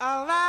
Alive.